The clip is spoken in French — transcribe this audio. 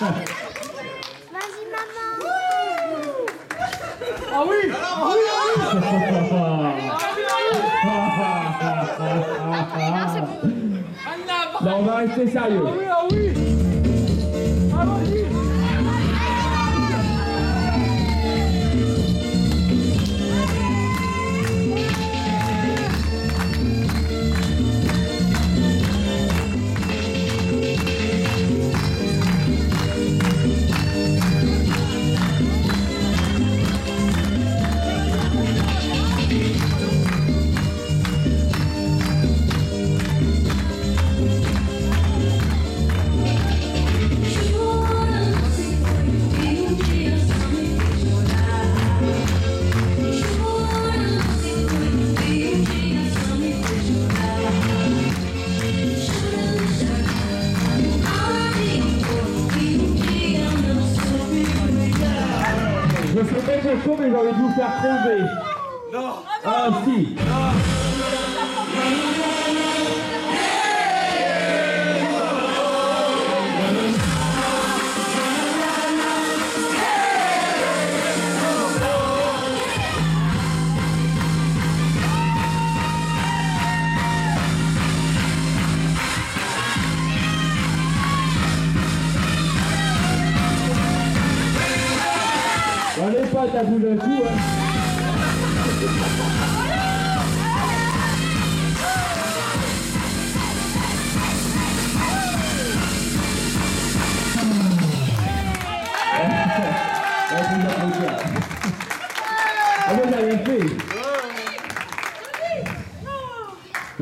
Vas-y, maman. Ah oui Ah oui, Là, on va rester sérieux. ah oui Ah oui Je sais pas pourquoi, mais j'ai envie de vous faire crever. Non Ah, si. Bon, les potes, à bout d'un coup, hein. On. Ah, vous l'avez fait.